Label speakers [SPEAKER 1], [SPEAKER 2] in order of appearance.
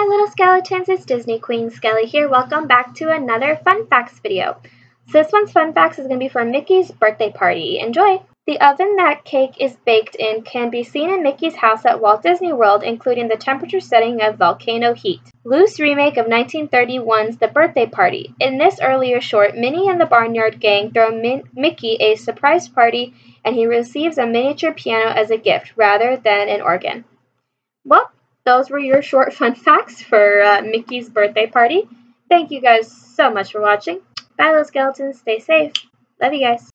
[SPEAKER 1] Hi little skeletons, it's Disney Queen Skelly here. Welcome back to another fun facts video. So this one's fun facts is going to be for Mickey's birthday party. Enjoy! The oven that cake is baked in can be seen in Mickey's house at Walt Disney World, including the temperature setting of volcano heat. Loose remake of 1931's The Birthday Party. In this earlier short, Minnie and the Barnyard Gang throw Min Mickey a surprise party and he receives a miniature piano as a gift rather than an organ. Well, those were your short fun facts for uh, Mickey's birthday party. Thank you guys so much for watching. Bye, little skeletons. Stay safe. Love you guys.